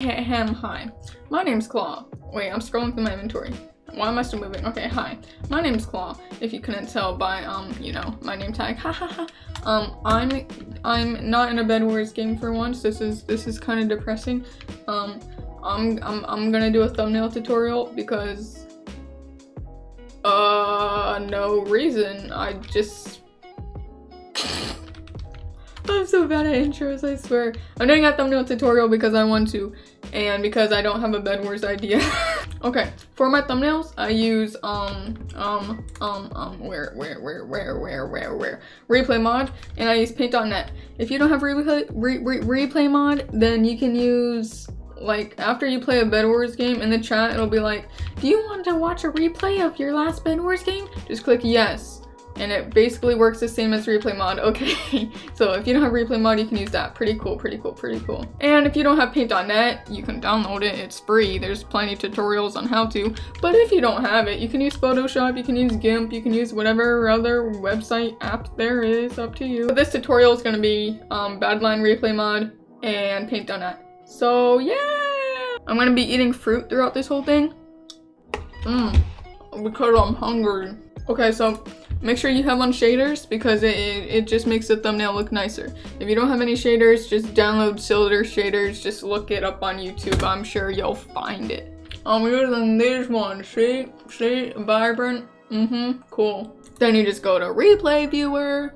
Ham, hi. My name's clqw. Wait, I'm scrolling through my inventory. Why am I still moving? Okay, hi. My name's clqw. If you couldn't tell by um, you know, my name tag. Ha ha ha. Um, I'm I'm not in a Bed Wars game for once. This is this is kind of depressing. Um, I'm I'm I'm gonna do a thumbnail tutorial because uh no reason. I just I'm so bad at intros, I swear. I'm doing a thumbnail tutorial because I want to, and because I don't have a Bed Wars idea. okay, for my thumbnails, I use, um, um, um, um, where, where, where, where, where, where, where, replay mod, and I use paint.net. If you don't have replay, re, re, replay mod, then you can use, like, after you play a Bed Wars game, in the chat, it'll be like, do you want to watch a replay of your last Bed Wars game? Just click yes and it basically works the same as replay mod okay? So if you don't have replay mod you can use that. Pretty cool pretty cool pretty cool. And if you don't have paint.net you can download it. It's free. There's plenty of tutorials on how to. But if you don't have it you can use photoshop you can use gimp you can use whatever other website app there is up to you. This tutorial is going to be um, Badlion replay mod and paint.net so yeah! I'm going to be eating fruit throughout this whole thing. Mmm, because i'm hungry. Okay so Make sure you have on shaders because it, it, it, just makes the thumbnail look nicer. If you don't have any shaders, just download Sildur's shaders. Just look it up on YouTube. I'm sure you'll find it. I'm using this one. See? See? Vibrant? Mm-hmm. Cool. Then you just go to replay viewer.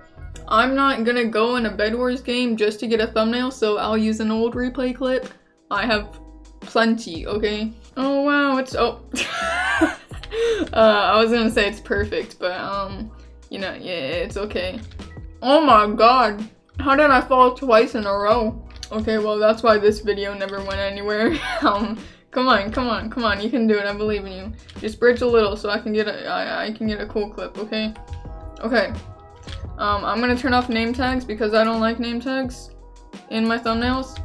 I'm not gonna go in a Bed Wars game just to get a thumbnail, so I'll use an old replay clip. I have plenty, okay? Oh wow, it's- oh. uh, I was gonna say it's perfect, but um, you know, yeah, it's okay. Oh my god, how did I fall twice in a row? Okay, well that's why this video never went anywhere. um, come on, come on, come on, you can do it. I believe in you. Just bridge a little so I can get a I, I can get a cool clip. Okay, okay. Um, I'm gonna turn off name tags because I don't like name tags in my thumbnails,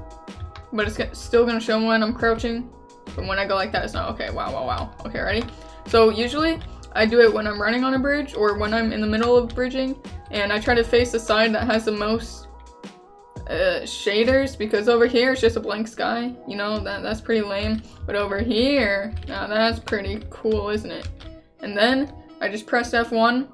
but it's still gonna show when I'm crouching. But when I go like that, it's not okay. Wow, wow, wow. Okay, ready? So usually I do it when I'm running on a bridge or when I'm in the middle of bridging and I try to face the side that has the most uh, shaders because over here it's just a blank sky, you know, that, that's pretty lame. But over here, now that's pretty cool, isn't it? And then I just press F1.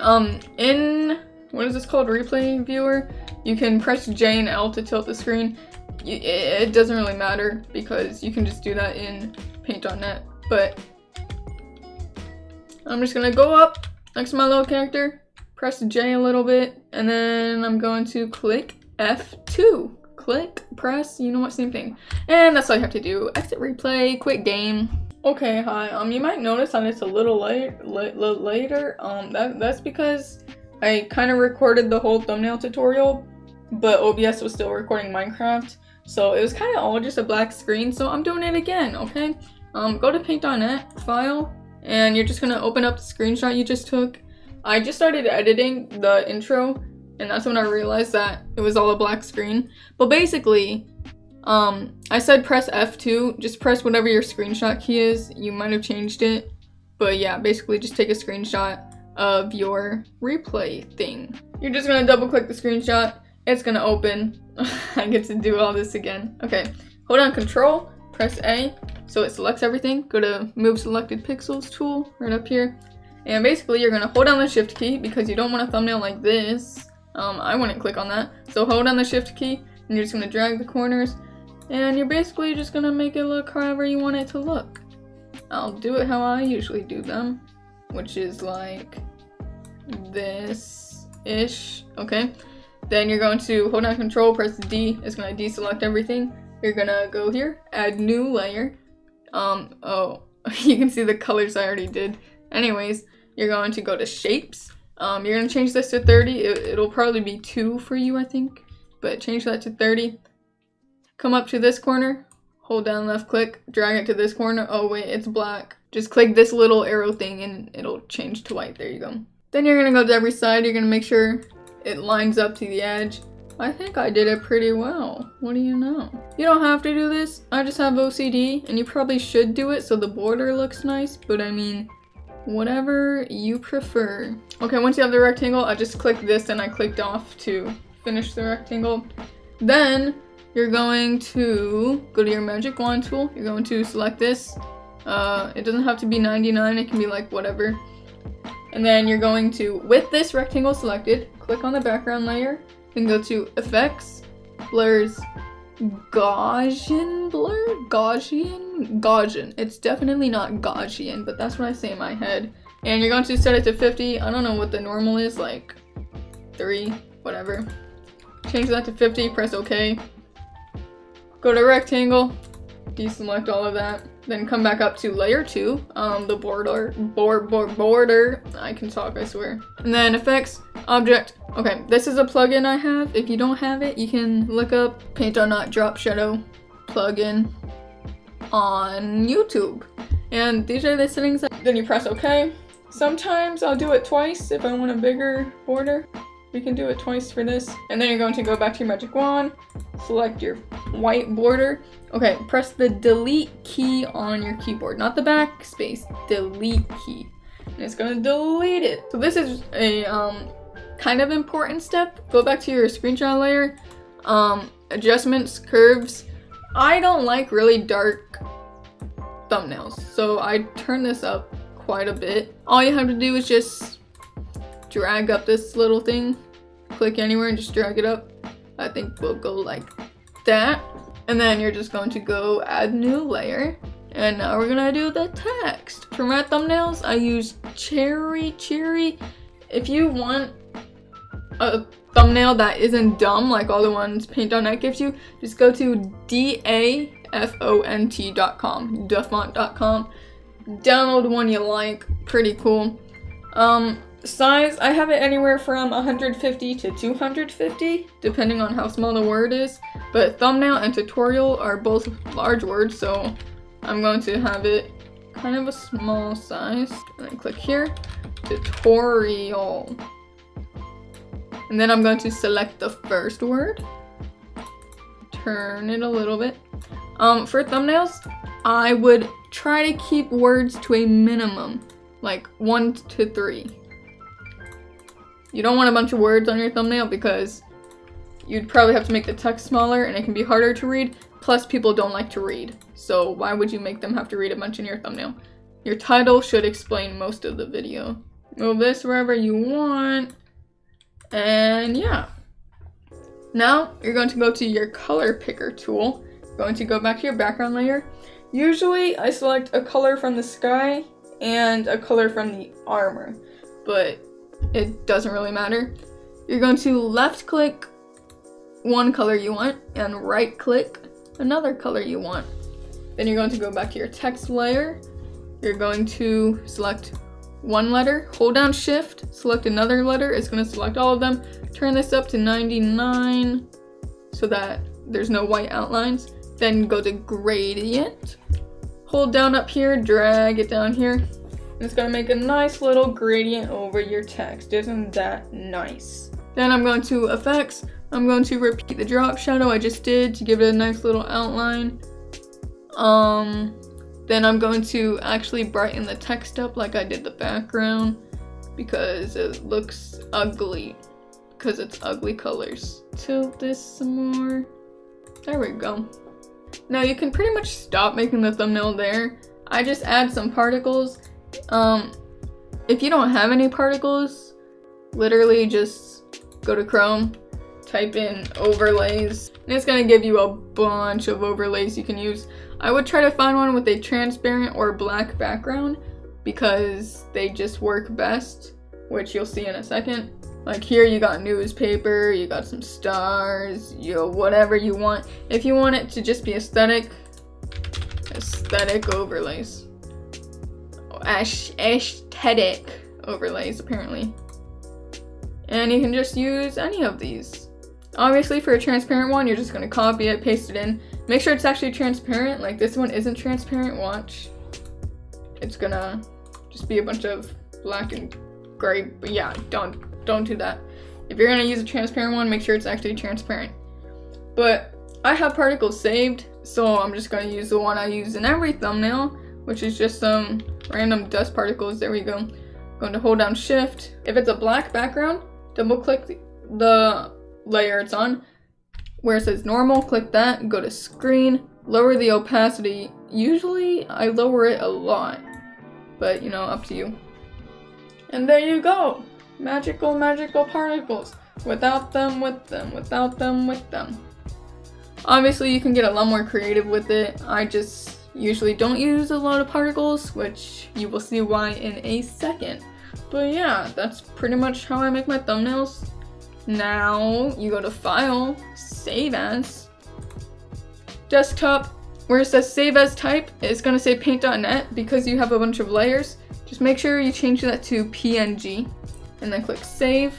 Um, in, what is this called, replay viewer? You can press J and L to tilt the screen. It doesn't really matter because you can just do that in paint.net. But I'm just gonna go up next to my little character, press J a little bit, and then I'm going to click F2. Click, press, you know what, same thing. And that's all you have to do. Exit replay, quit game. Okay, hi. Um, you might notice that it's a little late, late, later. Um, that that's because I kind of recorded the whole thumbnail tutorial, but OBS was still recording Minecraft, so it was kind of all just a black screen. So I'm doing it again. Okay. Um, go to Paint.net, File, and you're just gonna open up the screenshot you just took. I just started editing the intro and that's when I realized that it was all a black screen. But basically, um, I said press F2, just press whatever your screenshot key is. You might have changed it. But yeah, basically just take a screenshot of your replay thing. You're just gonna double click the screenshot. It's gonna open. I get to do all this again. Okay, hold on control, press A, so it selects everything. Go to move selected pixels tool right up here. And basically you're gonna hold down the shift key because you don't want a thumbnail like this. Um, I wouldn't click on that. So hold down the shift key and you're just gonna drag the corners and you're basically just gonna make it look however you want it to look. I'll do it how I usually do them, which is like this-ish, okay? Then you're going to hold down control, press D, it's gonna deselect everything. You're gonna go here, add new layer, um, oh, you can see the colors I already did. Anyways, you're going to go to shapes. Um, you're gonna change this to 30. It, it'll probably be two for you, I think. But change that to 30. Come up to this corner, hold down left click, drag it to this corner. Oh wait, it's black. Just click this little arrow thing and it'll change to white. There you go. Then you're gonna go to every side. You're gonna make sure it lines up to the edge. I think I did it pretty well. What do you know? You don't have to do this. I just have OCD and you probably should do it so the border looks nice, but I mean, whatever you prefer. Okay, once you have the rectangle, I just clicked this and I clicked off to finish the rectangle. Then you're going to go to your magic wand tool. You're going to select this. Uh, it doesn't have to be 99, it can be like whatever. And then you're going to, with this rectangle selected, click on the background layer, then go to Effects, Blurs, Gaussian blur? Gaussian? Gaussian. It's definitely not Gaussian, but that's what I say in my head. And you're going to set it to 50. I don't know what the normal is, like 3, whatever. Change that to 50, press OK. Go to rectangle, deselect all of that. Then come back up to layer 2, um, the border, board, board, border. I can talk, I swear. And then effects, object. Okay, this is a plugin I have. If you don't have it, you can look up Paint.net Drop Shadow plugin on YouTube. And these are the settings. Then you press OK. Sometimes I'll do it twice if I want a bigger border. We can do it twice for this. And then you're going to go back to your magic wand, select your white border. Okay, press the delete key on your keyboard, not the backspace, delete key. And it's gonna delete it. So this is a um, kind of important step. Go back to your screenshot layer, um, adjustments, curves. I don't like really dark thumbnails, so I turn this up quite a bit. All you have to do is just drag up this little thing, click anywhere and just drag it up. I think we'll go like that. And then you're just going to go add new layer. And now we're gonna do the text. For my thumbnails, I use Cherry Cherry. If you want a thumbnail that isn't dumb like all the ones Paint.net gives you, just go to dafont.com, dafont.com. Download one you like, pretty cool. Um, Size, I have it anywhere from 150 to 250, depending on how small the word is. But thumbnail and tutorial are both large words, so I'm going to have it kind of a small size. And then click here, tutorial. And then I'm going to select the first word, turn it a little bit. Um, for thumbnails, I would try to keep words to a minimum, like one to three. You don't want a bunch of words on your thumbnail because you'd probably have to make the text smaller and it can be harder to read. Plus, people don't like to read. So why would you make them have to read a bunch in your thumbnail? Your title should explain most of the video. Move this wherever you want. And yeah. Now, you're going to go to your color picker tool. You're going to go back to your background layer. Usually, I select a color from the sky and a color from the armor. But it doesn't really matter. You're going to left click one color you want and right click another color you want. Then you're going to go back to your text layer. You're going to select one letter, hold down shift, select another letter. It's going to select all of them. Turn this up to 99 so that there's no white outlines. Then go to gradient. Hold down up here, drag it down here. It's gonna make a nice little gradient over your text. Isn't that nice? Then I'm going to effects. I'm going to repeat the drop shadow I just did to give it a nice little outline. Um, then I'm going to actually brighten the text up like I did the background because it looks ugly because it's ugly colors. Tilt this some more. There we go. Now you can pretty much stop making the thumbnail there. I just add some particles um, if you don't have any particles, literally just go to Chrome, type in overlays, and it's gonna give you a bunch of overlays you can use. I would try to find one with a transparent or black background because they just work best, which you'll see in a second. Like here you got newspaper, you got some stars, you know, whatever you want. If you want it to just be aesthetic, aesthetic overlays aesthetic overlays apparently. And you can just use any of these. Obviously for a transparent one, you're just gonna copy it, paste it in. Make sure it's actually transparent, like this one isn't transparent, watch. It's gonna just be a bunch of black and gray, but yeah, don't, don't do that. If you're gonna use a transparent one, make sure it's actually transparent. But I have particles saved, so I'm just gonna use the one I use in every thumbnail, which is just some random dust particles. There we go. Going to hold down shift. If it's a black background, double click the layer it's on. Where it says normal, click that, go to screen, lower the opacity. Usually I lower it a lot, but you know, up to you. And there you go! Magical, magical particles. Without them, with them, without them, with them. Obviously, you can get a lot more creative with it. I just usually don't use a lot of particles, which you will see why in a second. But yeah, that's pretty much how I make my thumbnails. Now, you go to File, Save As, Desktop, where it says Save As Type, it's gonna say Paint.net because you have a bunch of layers. Just make sure you change that to PNG, and then click Save.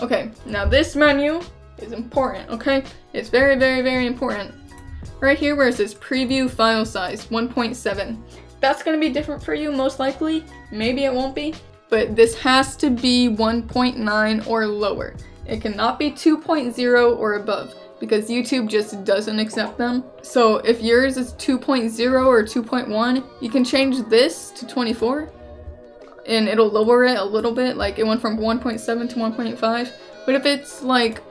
Okay, now this menu is important, okay? It's very, very, very important. Right here where it says preview file size 1.7. That's gonna be different for you most likely. Maybe it won't be, but this has to be 1.9 or lower. It cannot be 2.0 or above because YouTube just doesn't accept them. So if yours is 2.0 or 2.1, you can change this to 24 and it'll lower it a little bit. Like it went from 1.7 to 1.5. But if it's like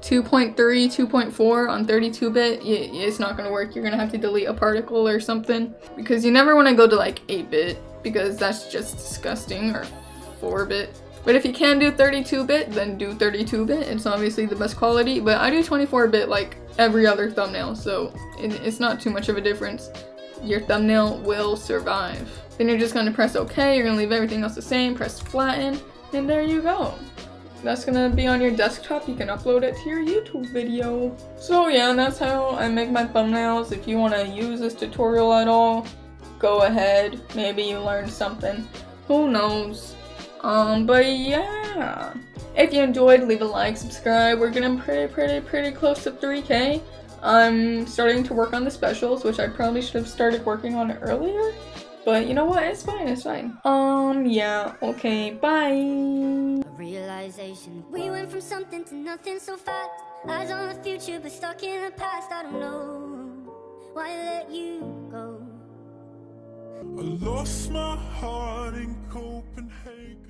2.3, 2.4 on 32-bit, it's not gonna work. You're gonna have to delete a particle or something because you never wanna go to like 8-bit because that's just disgusting or 4-bit. But if you can do 32-bit, then do 32-bit. It's obviously the best quality, but I do 24-bit like every other thumbnail, so it's not too much of a difference. Your thumbnail will survive. Then you're just gonna press OK, you're gonna leave everything else the same, press flatten, and there you go that's gonna be on your desktop. You can upload it to your YouTube video. So yeah, that's how I make my thumbnails. If you want to use this tutorial at all, go ahead. Maybe you learned something. Who knows? Um, but yeah. If you enjoyed, leave a like, subscribe. We're getting pretty, pretty, pretty close to 3k. I'm starting to work on the specials, which I probably should have started working on earlier. But you know what? It's fine. It's fine. Um, yeah. Okay. Bye. realization. We went from something to nothing so fast. Eyes on the future, but stuck in the past. I don't know why I let you go. I lost my heart in Copenhagen.